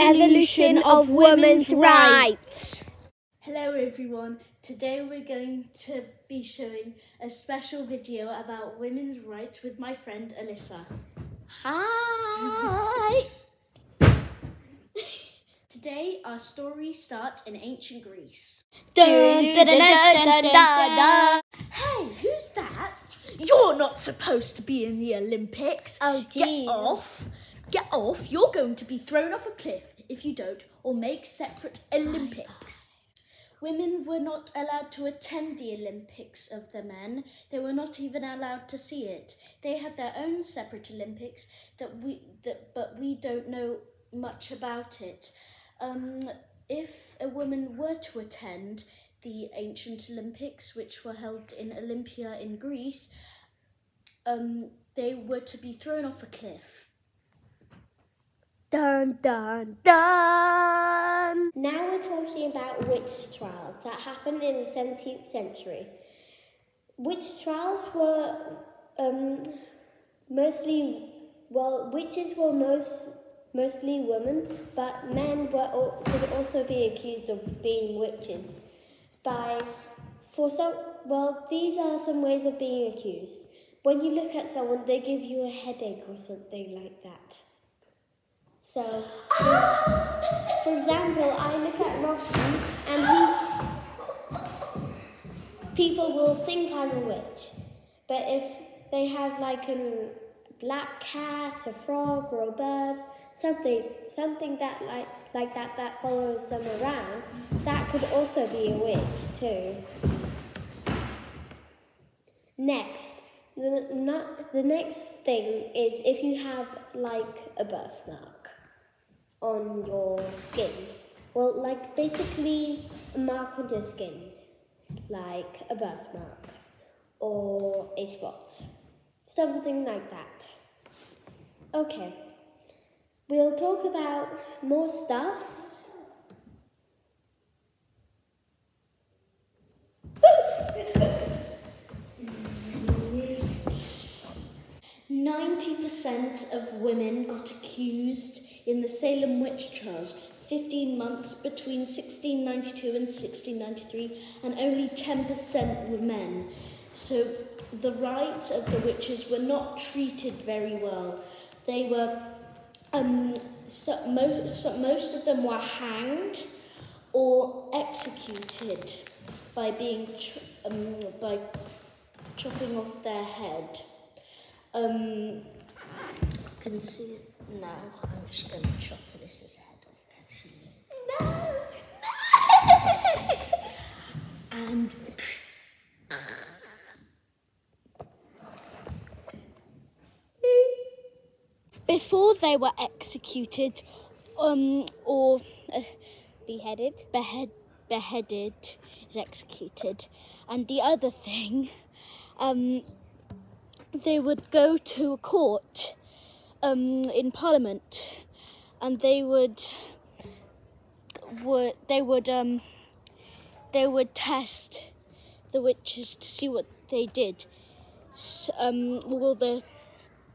evolution of women's rights. Hello everyone, today we're going to be showing a special video about women's rights with my friend Alyssa. Hi. Today our story starts in ancient Greece. Hey, who's that? You're not supposed to be in the Olympics. Oh, Get off. Get off. You're going to be thrown off a cliff if you don't, or make separate Olympics. Women were not allowed to attend the Olympics of the men. They were not even allowed to see it. They had their own separate Olympics that we that but we don't know much about it. Um, if a woman were to attend the ancient Olympics, which were held in Olympia in Greece, um, they were to be thrown off a cliff. Dun, dun, dun. Now we're talking about witch trials that happened in the 17th century. Witch trials were um, mostly, well, witches were most, mostly women, but men were, could also be accused of being witches by, for some, well, these are some ways of being accused. When you look at someone, they give you a headache or something like that. So, for example, I look at Robson and he, people will think I'm a witch. But if they have like a black cat, a frog, or a bird, something, something that like like that that follows them around, that could also be a witch too. Next, the, not, the next thing is if you have like a birthmark on your skin. Well, like basically a mark on your skin, like a birthmark or a spot, something like that. Okay, we'll talk about more stuff. Ninety percent of women got accused in the Salem witch trials. 15 months between 1692 and 1693, and only 10% were men. So the rights of the witches were not treated very well. They were, um, so, mo- so most of them were hanged or executed by being um, by chopping off their head. Um, you can see it now. I'm just going to chop Alyssa's head off, actually. No, And before they were executed, um, or uh, Beheaded. behead, beheaded is executed, and the other thing, um, they would go to a court, um, in Parliament, and they would, would they would um, they would test the witches to see what they did. S um, all the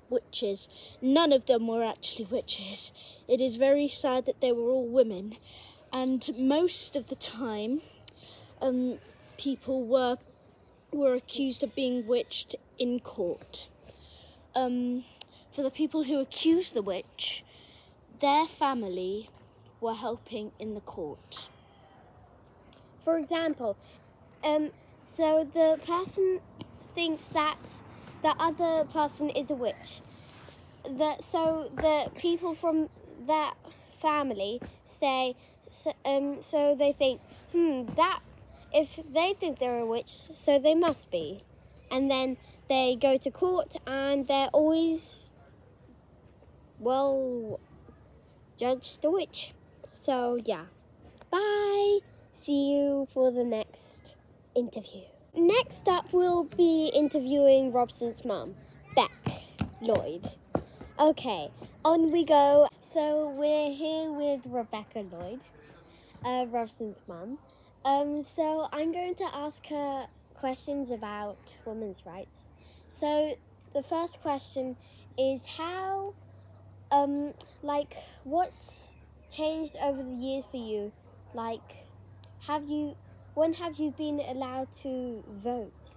witches, none of them were actually witches. It is very sad that they were all women, and most of the time, um, people were were accused of being witched in court. Um, for the people who accused the witch, their family were helping in the court. For example, um, so the person thinks that the other person is a witch. The, so the people from that family say, so, um, so they think, hmm, that, if they think they're a witch, so they must be. And then they go to court and they're always, well, judge the witch. So yeah. Bye. See you for the next interview. Next up, we'll be interviewing Robson's mum, Beck Lloyd. Okay, on we go. So we're here with Rebecca Lloyd, uh, Robson's mum. Um, so I'm going to ask her questions about women's rights. So the first question is how, um, like, what's changed over the years for you? Like, have you, when have you been allowed to vote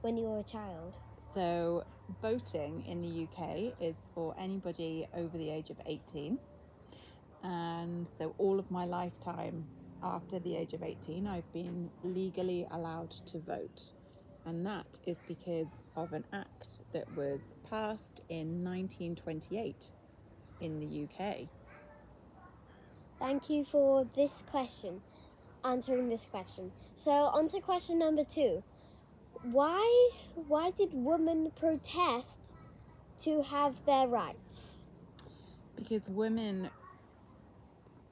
when you were a child? So, voting in the UK is for anybody over the age of 18. And so, all of my lifetime after the age of 18, I've been legally allowed to vote. And that is because of an act that was passed in 1928 in the UK. Thank you for this question, answering this question. So, on to question number two. Why, why did women protest to have their rights? Because women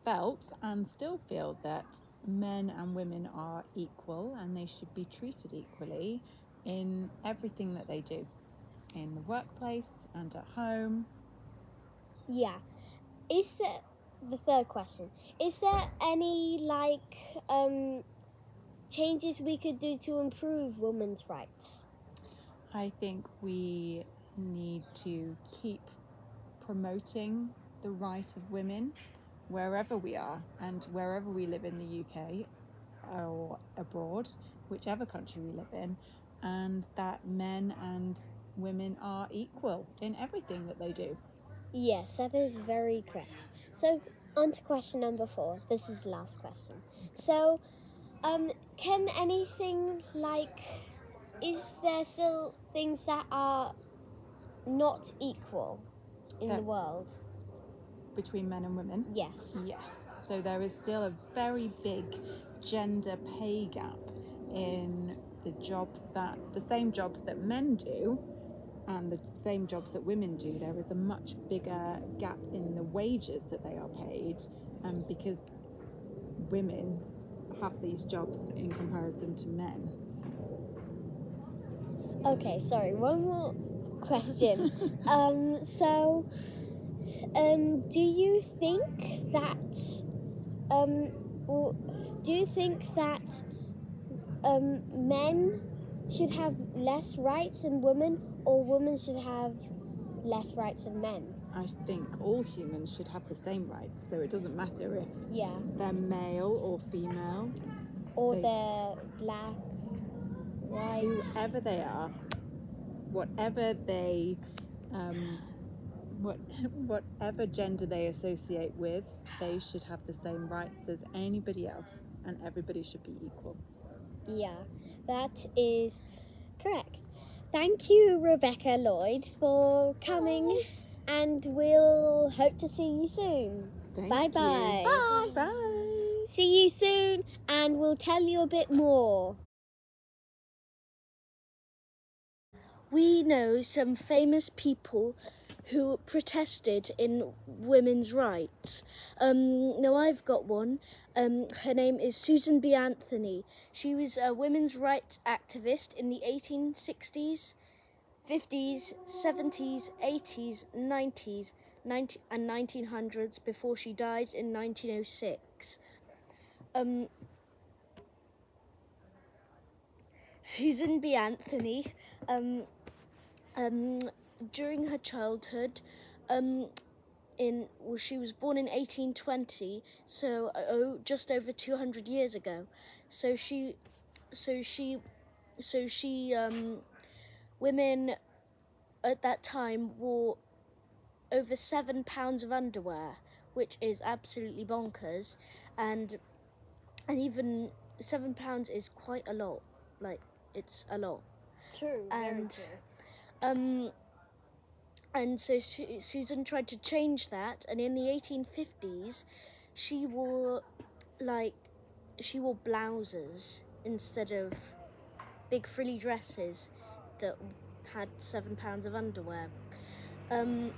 felt and still feel that men and women are equal and they should be treated equally in everything that they do in the workplace and at home. Yeah. Is there the third question? Is there any like um changes we could do to improve women's rights? I think we need to keep promoting the right of women wherever we are and wherever we live in the UK or abroad, whichever country we live in, and that men and women are equal in everything that they do. Yes, that is very correct. So, on to question number four. This is the last question. So, um, can anything like, is there still things that are not equal in the world? Between men and women? Yes. Yes. So there is still a very big gender pay gap in the jobs that the same jobs that men do and the same jobs that women do. There is a much bigger gap in the wages that they are paid, um, because women have these jobs in comparison to men. Okay, sorry, one more question. um, so, um, do you think that, um, do you think that um, men should have less rights than women, or women should have less rights than men? I think all humans should have the same rights, so it doesn't matter if Yeah, they're male or female. or They- they're black, white. whoever they are, whatever they, um, what, whatever gender they associate with, they should have the same rights as anybody else, and everybody should be equal. Yeah, that is correct. Thank you, Rebecca Lloyd, for coming, and we'll hope to see you soon. Thank Bye you. bye. Bye. Bye. See you soon, and we'll tell you a bit more. We know some famous people who protested in women's rights. Um, now I've got one. Um, her name is Susan B. Anthony. She was a women's rights activist in the 1860s, 50s, 70s, 80s, 90s, 90, and 1900s before she died in 1906. Um, Susan B. Anthony um, um, during her childhood, um, in well, she was born in 1820, so uh, oh, just over 200 years ago. So she, so she, so she, um, women at that time wore over seven pounds of underwear, which is absolutely bonkers, and and even seven pounds is quite a lot. Like it's a lot. True, And- Um, and so Su- Susan tried to change that, and in the 1850s, she wore like she wore blouses instead of big frilly dresses that had seven pounds of underwear. Um,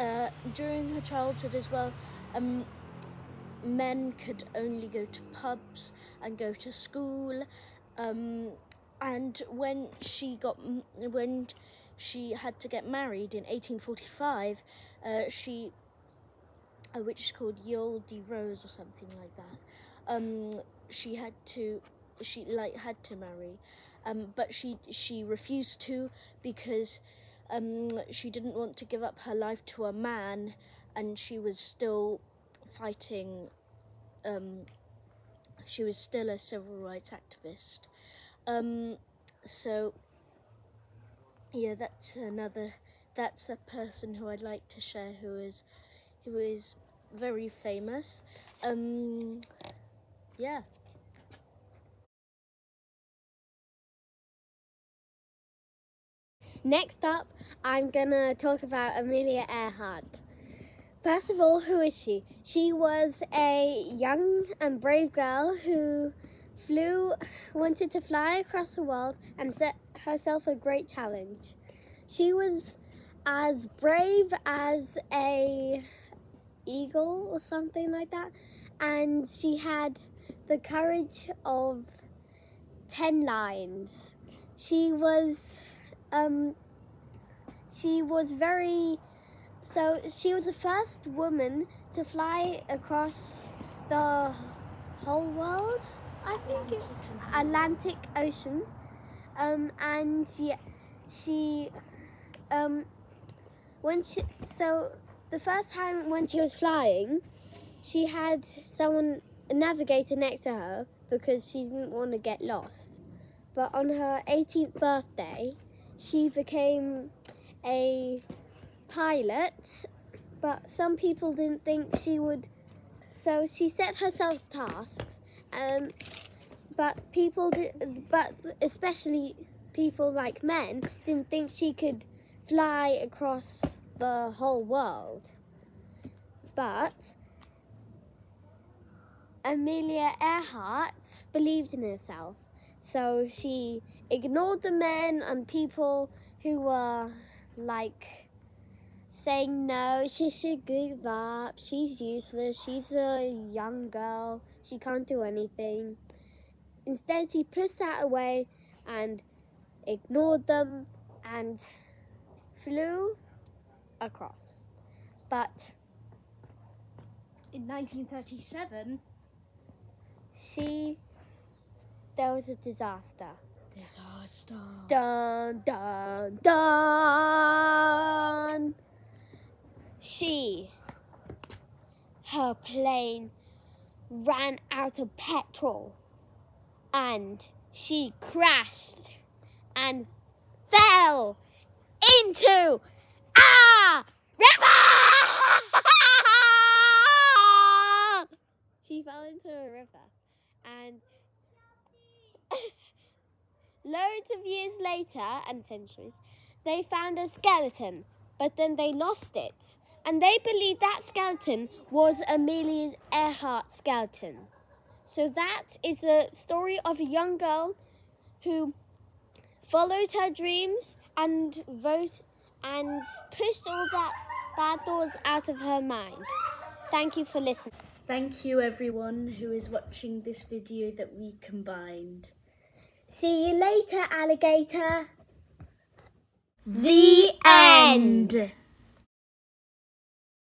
uh, during her childhood as well, um, men could only go to pubs and go to school. Um, and when she got when she had to get married in 1845, uh, she uh, which is called Yule de Rose or something like that. Um, she had to she like had to marry, um, but she she refused to because um, she didn't want to give up her life to a man, and she was still fighting. Um, she was still a civil rights activist. Um, so yeah, that's another. That's a person who I'd like to share who is who is very famous. Um, yeah. Next up, I'm gonna talk about Amelia Earhart. First of all, who is she? She was a young and brave girl who flew, wanted to fly across the world and set herself a great challenge. She was as brave as a eagle or something like that, and she had the courage of 10 lions. She was um, she was very so she was the first woman to fly across the whole world i think it, atlantic ocean um, and she, she um, when she so the first time when she was flying she had someone a navigator next to her because she didn't want to get lost but on her 18th birthday she became a pilot, but some people didn't think she would. So she set herself tasks, um, but people did, but especially people like men didn't think she could fly across the whole world. But Amelia Earhart believed in herself, so she ignored the men and people who were like saying no, she should give up, she's useless, she's a young girl, she can't do anything. Instead, she pushed that away and ignored them and flew across. But In 1937, she, there was a disaster. disaster. Dun dun dun. She, her plane ran out of petrol and she crashed and fell into a river. she fell into a river and loads of years later and centuries, they found a skeleton, but then they lost it. And they believe that skeleton was Amelia Earhart's skeleton. So that is the story of a young girl who followed her dreams and wrote and pushed all that bad thoughts out of her mind. Thank you for listening. Thank you everyone who is watching this video that we combined. See you later, alligator. The end.